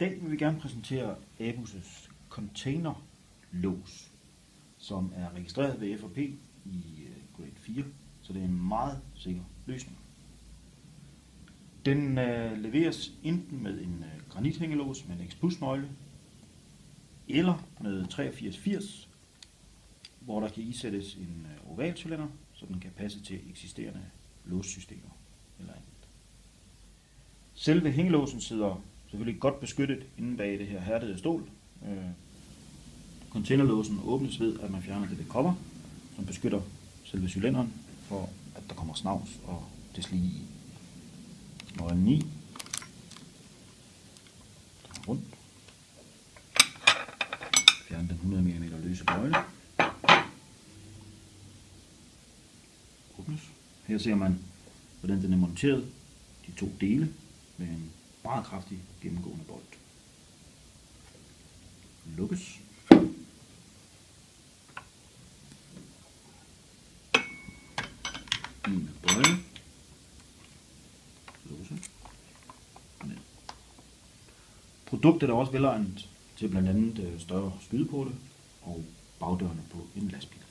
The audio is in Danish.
dag vil vi gerne præsentere Abus' containerlås, som er registreret ved FRP i øh, grade 4, så det er en meget sikker løsning. Den øh, leveres enten med en øh, granithængelås med en ekspusnøgle, eller med 8380, hvor der kan isættes en øh, ovalcylinder, så den kan passe til eksisterende låssystemer eller andet. Selve hængelåsen sidder selvfølgelig godt beskyttet inde bag det her hærdede stål. Øh, containerlåsen åbnes ved, at man fjerner det der cover, som beskytter selve cylinderen, for at der kommer snavs og deslige i. Nøglen 9. Rundt. Fjern den 100 mm løse bøjle. Åbnes. Her ser man, hvordan den er monteret. De to dele med en meget kraftig gennemgående bolt. Lukkes. En bøjle. Låse. Ned. Produktet er også velegnet til blandt andet øh, større skydeporte og bagdørene på en lastbil.